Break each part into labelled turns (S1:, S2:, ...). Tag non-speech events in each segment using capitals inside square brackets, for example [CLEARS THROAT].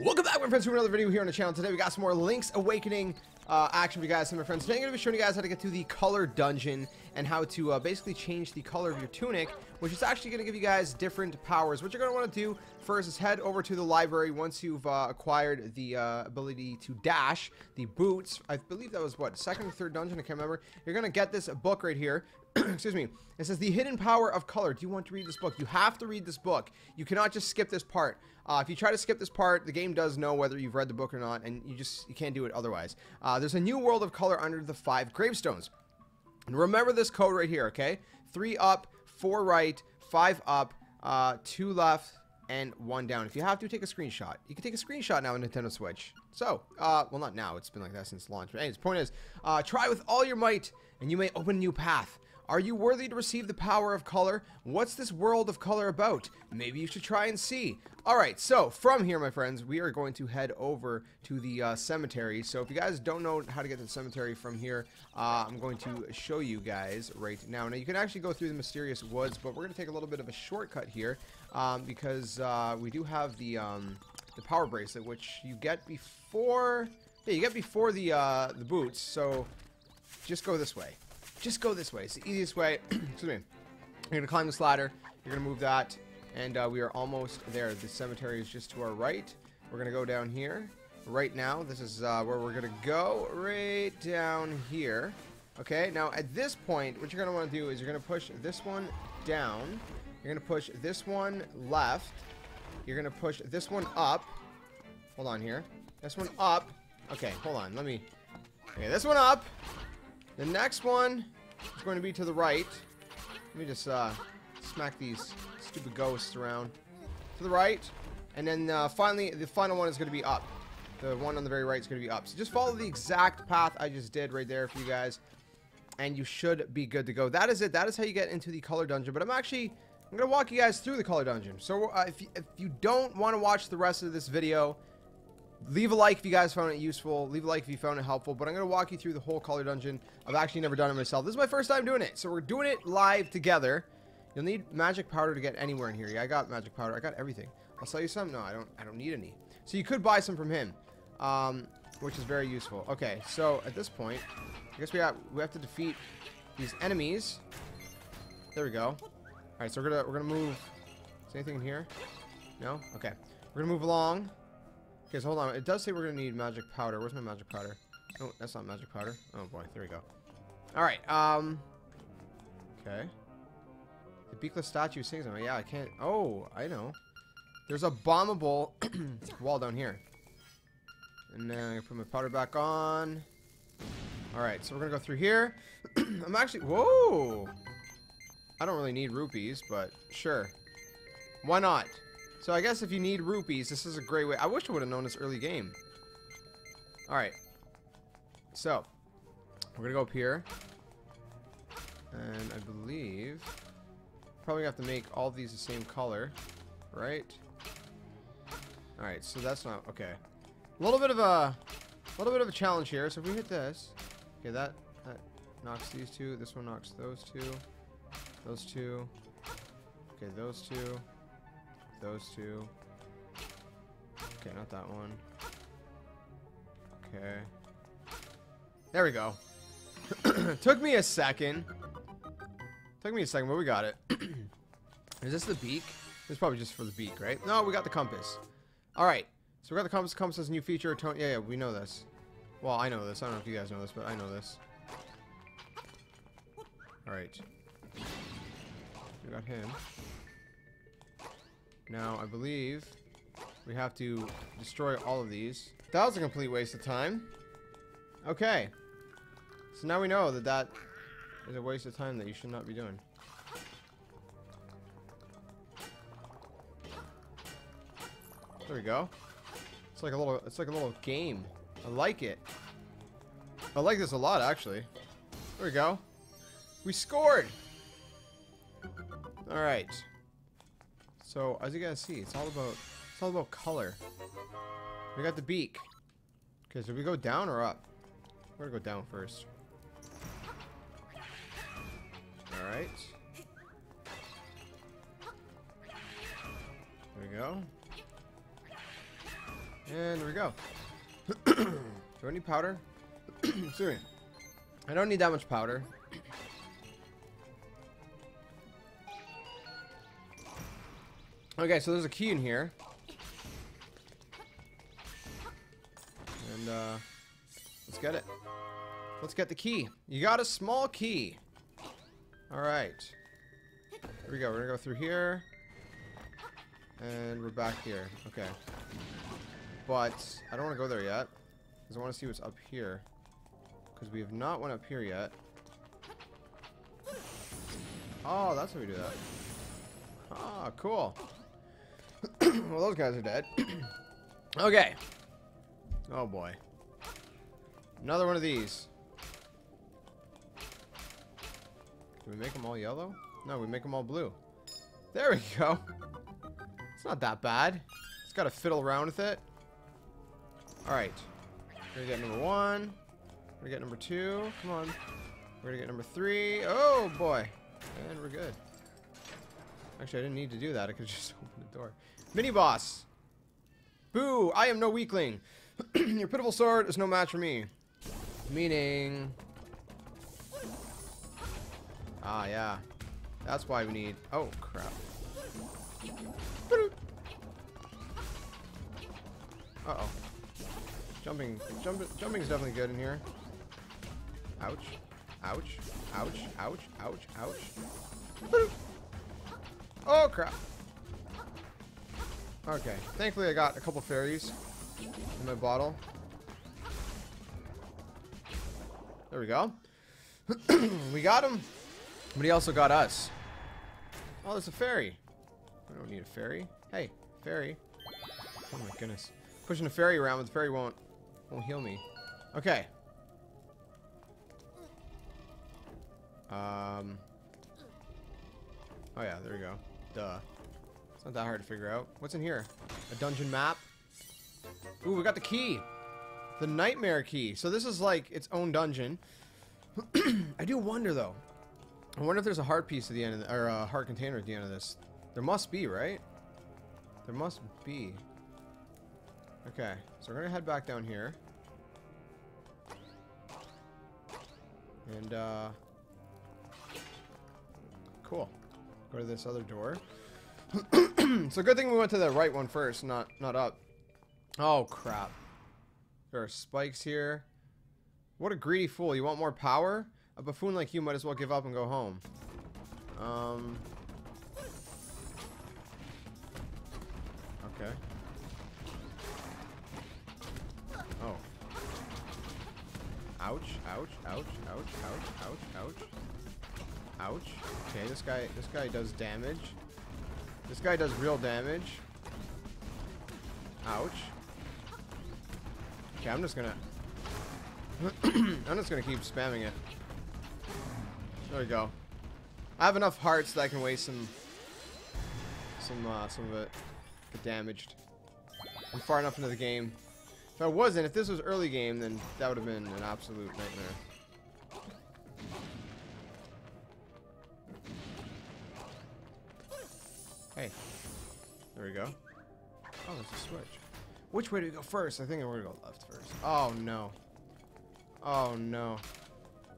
S1: Welcome back, my friends, to another video here on the channel. Today we got some more Link's Awakening uh, action for you guys, and my friends. Today I'm going to be showing you guys how to get to the color dungeon and how to uh, basically change the color of your tunic, which is actually going to give you guys different powers. What you're going to want to do first is head over to the library once you've uh, acquired the uh, ability to dash, the boots. I believe that was, what, second or third dungeon? I can't remember. You're going to get this book right here. [CLEARS THROAT] excuse me, it says the hidden power of color. Do you want to read this book? You have to read this book. You cannot just skip this part. Uh, if you try to skip this part, the game does know whether you've read the book or not, and you just you can't do it otherwise. Uh, there's a new world of color under the five gravestones. And remember this code right here, okay? Three up, four right, five up, uh, two left, and one down. If you have to, take a screenshot. You can take a screenshot now on Nintendo Switch. So, uh, well, not now. It's been like that since launch. But anyways, point is, uh, try with all your might, and you may open a new path. Are you worthy to receive the power of color? What's this world of color about? Maybe you should try and see. Alright, so from here, my friends, we are going to head over to the uh, cemetery. So if you guys don't know how to get to the cemetery from here, uh, I'm going to show you guys right now. Now, you can actually go through the mysterious woods, but we're going to take a little bit of a shortcut here um, because uh, we do have the, um, the power bracelet, which you get before... Yeah, you get before the, uh, the boots, so just go this way just go this way. It's the easiest way. [CLEARS THROAT] Excuse me. You're going to climb this ladder. You're going to move that. And uh, we are almost there. The cemetery is just to our right. We're going to go down here. Right now, this is uh, where we're going to go. Right down here. Okay, now at this point, what you're going to want to do is you're going to push this one down. You're going to push this one left. You're going to push this one up. Hold on here. This one up. Okay, hold on. Let me... Okay, this one up. The next one is going to be to the right. Let me just uh, smack these stupid ghosts around. To the right. And then uh, finally, the final one is going to be up. The one on the very right is going to be up. So just follow the exact path I just did right there for you guys. And you should be good to go. That is it. That is how you get into the color dungeon. But I'm actually... I'm going to walk you guys through the color dungeon. So uh, if, you, if you don't want to watch the rest of this video, Leave a like if you guys found it useful. Leave a like if you found it helpful. But I'm going to walk you through the whole color dungeon. I've actually never done it myself. This is my first time doing it. So we're doing it live together. You'll need magic powder to get anywhere in here. Yeah, I got magic powder. I got everything. I'll sell you some. No, I don't I don't need any. So you could buy some from him. Um, which is very useful. Okay, so at this point, I guess we have we have to defeat these enemies. There we go. Alright, so we're gonna we're gonna move. Is anything in here? No? Okay. We're gonna move along. Okay, so hold on. It does say we're going to need magic powder. Where's my magic powder? Oh, that's not magic powder. Oh, boy. There we go. Alright, um... Okay. The beakless statue saying something. Yeah, I can't... Oh, I know. There's a bombable [CLEARS THROAT] wall down here. And then I'm going to put my powder back on. Alright, so we're going to go through here. [CLEARS THROAT] I'm actually... Whoa! I don't really need rupees, but sure. Why not? So I guess if you need rupees, this is a great way. I wish I would have known this early game. Alright. So, we're going to go up here. And I believe... Probably have to make all these the same color. Right? Alright, so that's not... Okay. A little bit of a... A little bit of a challenge here. So if we hit this... Okay, that, that knocks these two. This one knocks those two. Those two. Okay, those two those two. Okay, not that one. Okay. There we go. [CLEARS THROAT] Took me a second. Took me a second, but we got it. [CLEARS THROAT] Is this the beak? Is probably just for the beak, right? No, we got the compass. Alright. So we got the compass. Compass has a new feature. Tone yeah, yeah, we know this. Well, I know this. I don't know if you guys know this, but I know this. Alright. We got him. Now, I believe we have to destroy all of these. That was a complete waste of time. Okay. So now we know that that is a waste of time that you should not be doing. There we go. It's like a little it's like a little game. I like it. I like this a lot actually. There we go. We scored. All right. So as you guys see, it's all about it's all about color. We got the beak. Okay, so we go down or up? We're gonna go down first. Alright. There we go. And there we go. [CLEARS THROAT] Do I need powder? [CLEARS THROAT] Excuse me. I don't need that much powder. Okay, so there's a key in here. And, uh, let's get it. Let's get the key. You got a small key. Alright. Here we go. We're gonna go through here. And we're back here. Okay. But, I don't want to go there yet. Because I want to see what's up here. Because we have not went up here yet. Oh, that's how we do that. Ah, cool. [COUGHS] well, those guys are dead. [COUGHS] okay. Oh, boy. Another one of these. Do we make them all yellow? No, we make them all blue. There we go. It's not that bad. Just gotta fiddle around with it. Alright. We're gonna get number one. We're gonna get number two. Come on. We're gonna get number three. Oh, boy. And we're good. Actually, I didn't need to do that. I could [LAUGHS] just open the door. Mini boss. Boo! I am no weakling. [CLEARS THROAT] Your pitiful sword is no match for me. Meaning... Ah, yeah. That's why we need... Oh, crap. Uh-oh. Jumping, jump, jumping is definitely good in here. Ouch. Ouch. Ouch. Ouch. Ouch. Ouch. [LAUGHS] Oh, crap. Okay. Thankfully, I got a couple fairies in my bottle. There we go. [CLEARS THROAT] we got him. But he also got us. Oh, there's a fairy. I don't need a fairy. Hey, fairy. Oh my goodness. Pushing a fairy around, but the fairy won't won't heal me. Okay. Um. Oh yeah, there we go. Duh. It's not that hard to figure out. What's in here? A dungeon map. Ooh, we got the key. The nightmare key. So this is like its own dungeon. [CLEARS THROAT] I do wonder though. I wonder if there's a heart piece at the end of the, or a heart container at the end of this. There must be, right? There must be. Okay, so we're gonna head back down here. And, uh... Cool. Go to this other door. [CLEARS THROAT] so good thing we went to the right one first, not not up. Oh, crap. There are spikes here. What a greedy fool. You want more power? A buffoon like you might as well give up and go home. Um... Okay. Oh. Ouch, ouch, ouch, ouch, ouch, ouch, ouch. Ouch. Okay, this guy this guy does damage. This guy does real damage. Ouch. Okay, I'm just gonna [CLEARS THROAT] I'm just gonna keep spamming it. There we go. I have enough hearts that I can waste some some uh, some of it get damaged. I'm far enough into the game. If I wasn't, if this was early game, then that would have been an absolute nightmare. Go. Oh, there's a switch. Which way do we go first? I think we're gonna go left first. Oh, no. Oh, no.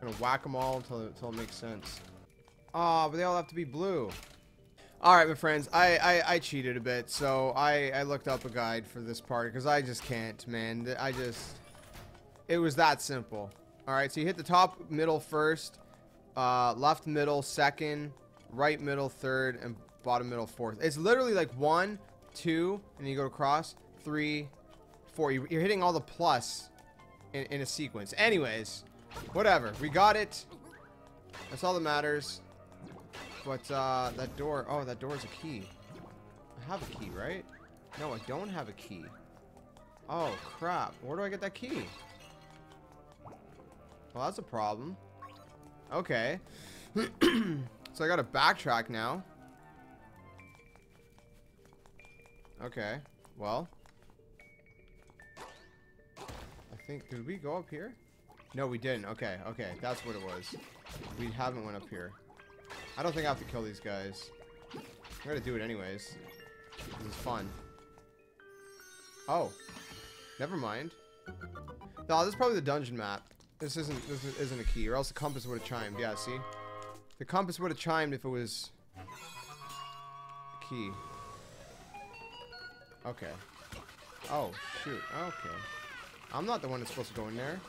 S1: I'm gonna whack them all until, until it makes sense. Oh, but they all have to be blue. Alright, my friends, I, I, I, cheated a bit, so I, I looked up a guide for this part, because I just can't, man. I just... It was that simple. Alright, so you hit the top middle first, uh, left middle second, right middle third, and bottom middle fourth. It's literally like one, two, and you go across, three, four. You're hitting all the plus in, in a sequence. Anyways, whatever. We got it. That's all that matters. But, uh, that door... Oh, that door is a key. I have a key, right? No, I don't have a key. Oh, crap. Where do I get that key? Well, that's a problem. Okay. [CLEARS THROAT] so I gotta backtrack now. Okay. Well. I think... Did we go up here? No, we didn't. Okay, okay. That's what it was. We haven't went up here. I don't think I have to kill these guys. I'm gonna do it anyways. This is fun. Oh. Never mind. No, this is probably the dungeon map. This isn't this isn't a key, or else the compass would have chimed. Yeah, see? The compass would have chimed if it was a key. Okay. Oh, shoot. Okay. I'm not the one that's supposed to go in there.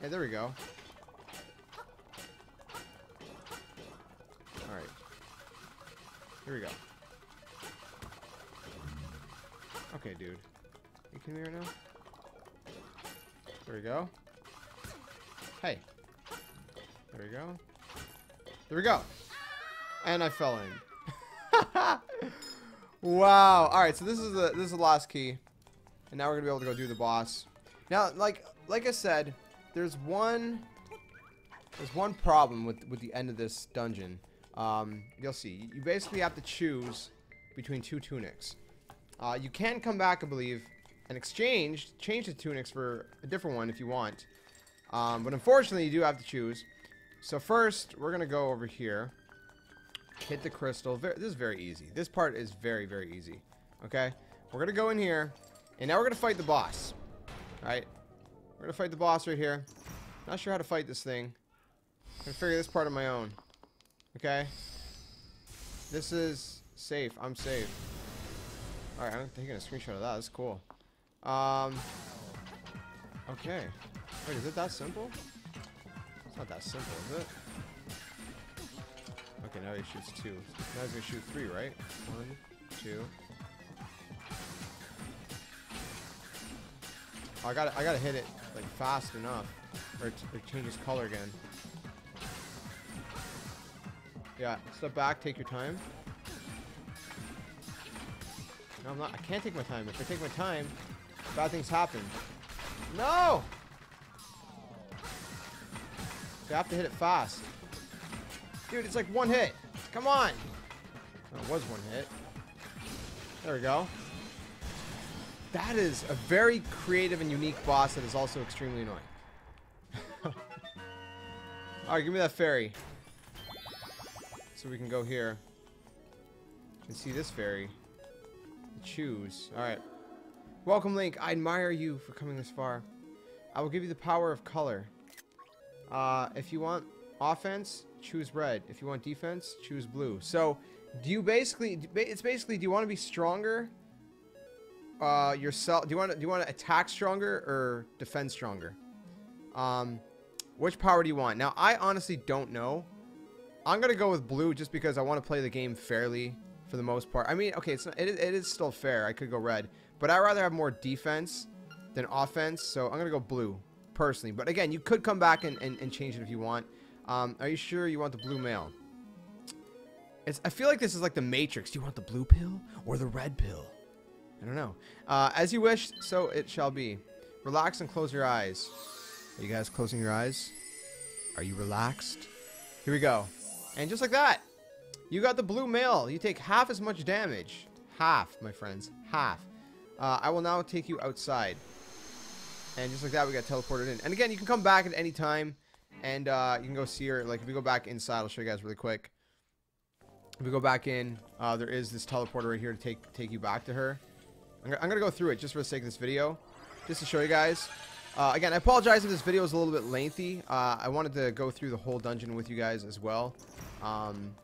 S1: Hey, there we go. Alright. Here we go. Okay, dude. You kidding me right now? There we go. Hey. There we go. There we go. And I fell in. [LAUGHS] wow. All right. So this is the this is the last key, and now we're gonna be able to go do the boss. Now, like like I said, there's one there's one problem with with the end of this dungeon. Um, you'll see. You basically have to choose between two tunics. Uh, you can come back, I believe, and exchange change the tunics for a different one if you want. Um, but unfortunately, you do have to choose. So first, we're to go over here. Hit the crystal. This is very easy. This part is very, very easy. Okay? We're going to go in here. And now we're going to fight the boss. Alright? We're going to fight the boss right here. Not sure how to fight this thing. I'm going to figure this part on my own. Okay? This is safe. I'm safe. Alright, I'm taking a screenshot of that. That's cool. Um... Okay. Wait, is it that simple? It's not that simple, is it? Okay, now he shoots two. Now he's gonna shoot three, right? One, two. Oh, I gotta, I gotta hit it like fast enough, or it, it changes color again. Yeah, step back, take your time. No, I'm not. I can't take my time. If I take my time, bad things happen. No! You have to hit it fast. Dude, it's like one hit. Come on. Oh, it was one hit. There we go. That is a very creative and unique boss that is also extremely annoying. [LAUGHS] Alright, give me that fairy. So we can go here. And see this fairy. Choose. Alright. Welcome, Link. I admire you for coming this far. I will give you the power of color. Uh, if you want offense, choose red. If you want defense, choose blue. So, do you basically? It's basically. Do you want to be stronger? Uh, yourself. Do you want to? Do you want to attack stronger or defend stronger? Um, which power do you want? Now, I honestly don't know. I'm gonna go with blue just because I want to play the game fairly for the most part. I mean, okay, it's not, it, it is still fair. I could go red, but I'd rather have more defense than offense. So I'm gonna go blue personally. But again, you could come back and, and, and change it if you want. Um, are you sure you want the blue mail? It's, I feel like this is like the Matrix. Do you want the blue pill or the red pill? I don't know. Uh, as you wish, so it shall be. Relax and close your eyes. Are you guys closing your eyes? Are you relaxed? Here we go. And just like that, you got the blue mail. You take half as much damage. Half, my friends. Half. Uh, I will now take you outside. And just like that, we got teleported in. And again, you can come back at any time. And uh, you can go see her. Like, if we go back inside, I'll show you guys really quick. If we go back in, uh, there is this teleporter right here to take take you back to her. I'm, I'm going to go through it just for the sake of this video. Just to show you guys. Uh, again, I apologize if this video is a little bit lengthy. Uh, I wanted to go through the whole dungeon with you guys as well. Um,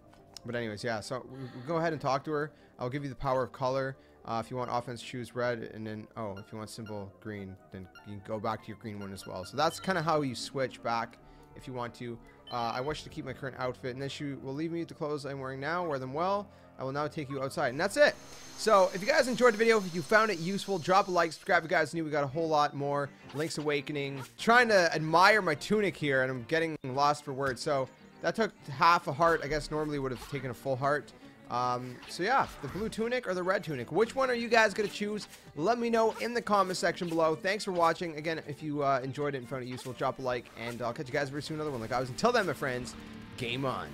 S1: but anyways, yeah. So we'll go ahead and talk to her. I'll give you the power of color. Uh, if you want offense, choose red, and then, oh, if you want simple green, then you can go back to your green one as well. So that's kind of how you switch back if you want to. Uh, I you to keep my current outfit, and this you will leave me the clothes I'm wearing now. Wear them well. I will now take you outside, and that's it. So if you guys enjoyed the video, if you found it useful, drop a like, subscribe if you guys new. We got a whole lot more. Link's Awakening. Trying to admire my tunic here, and I'm getting lost for words. So that took half a heart. I guess normally would have taken a full heart. Um, so yeah, the blue tunic or the red tunic. Which one are you guys going to choose? Let me know in the comment section below. Thanks for watching. Again, if you uh, enjoyed it and found it useful, drop a like, and I'll catch you guys very soon another one like I was. Until then, my friends, game on.